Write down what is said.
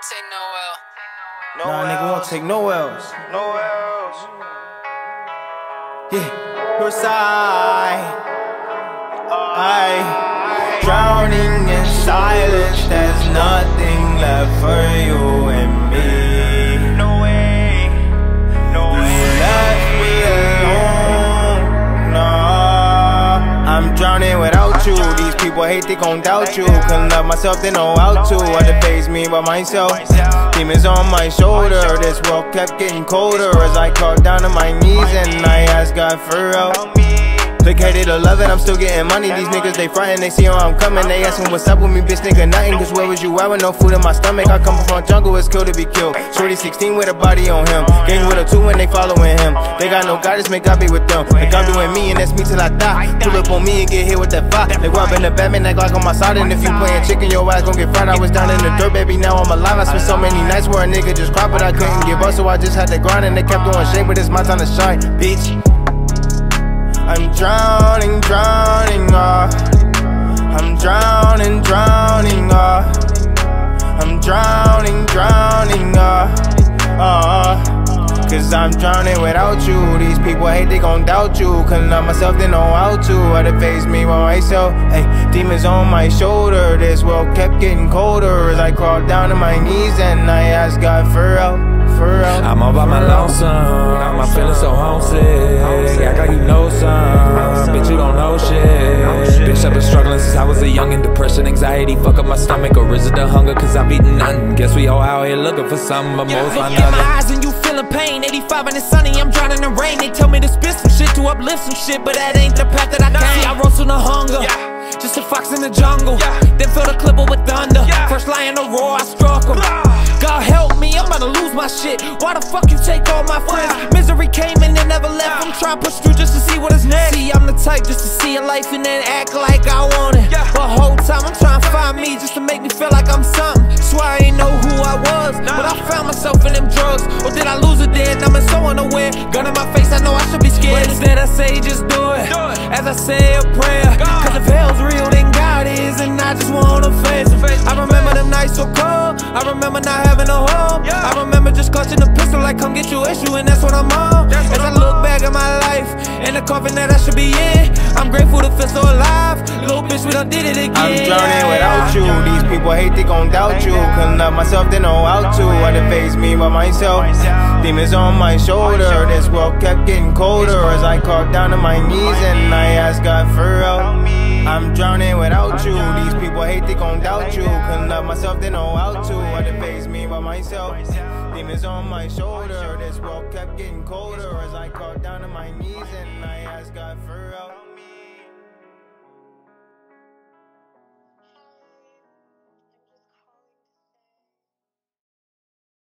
won't take no L. No nah, nigga won't take no L's. No L's. Yeah, your side. I drowning in silence. There's nothing left for you and me. No way. No way. You left me alone. Nah, I'm drowning without you. These people hate, they gon' doubt you. Couldn't love myself, they know how to. To face me by myself. Demons on my shoulder. This world kept getting colder as I crawled down to my knees and I asked God for help. Complicated to love it, I'm still getting money. These niggas, they frightened, they see how I'm coming. They asking what's up with me, bitch, nigga, nothing. Cause where was you at with no food in my stomach? I come from jungle, it's kill to be killed. Shorty 16 with a body on him. Gang with a two and they following him. They got no guidance, make I be with them. Like I'm doing me, and that's me till I die. Pull up on me and get hit with that fire. They walk in the Batman, that Glock on my side. And if you playing chicken, your ass gon' get fried. I was down in the dirt, baby, now I'm alive. I spent so many nights where a nigga just cried, but I couldn't give up, so I just had to grind. And they kept doing shit, but it's my time to shine, bitch. Drowning, drowning, uh I'm drowning, drowning, uh I'm drowning, drowning, uh uh Cause I'm drowning without you. These people hate, they gon' doubt you. Couldn't love myself, they know how to. How to face me by myself Hey, demons on my shoulder This world kept getting colder. As I crawled down to my knees And I asked God for help, for help I'm all by my lonesome. I'm feeling so homesick. Act like you know some I've been struggling since I was a youngin' Depression, anxiety, fuck up my stomach Or is it the hunger? Cause I've eaten nothing. Guess we all out here looking for something But most find nothing In my eyes and you feeling pain. 85 and it's sunny, I'm drowning in rain. They tell me to spit some shit to uplift some shit But that ain't the path that I came. See, I rose from the hunger Just a fox in the jungle. Then fill the clipper with thunder. First lion to roar, I struck him God help me, I'm about to lose my shit. Why the fuck you take all my friends? Misery came in and then never left. I'm trying to push through just to see what is next. See, I'm the type just to see a life and then act like I want it. But whole time I'm trying to find me just to make me feel like I'm something. Swear I ain't know I remember not having a home. I remember just clutching a pistol like come get your issue And that's what I'm on. As I look back at my life In the coffin that I should be in I'm grateful to feel so alive. Little bitch, we done did it again. I'm drowning without you. These people hate, they gon' doubt you. Couldn't love myself, they know how to. How to face me by myself. Demons on my shoulder. This world kept getting colder As I crawled down to my knees And I asked God for help I'm drowning without you. These people hate, they gon' doubt you. Couldn't love myself, they know how to. How to face me by myself. Demons on my shoulder. This world kept getting colder As I crawled down to my knees And I asked God for help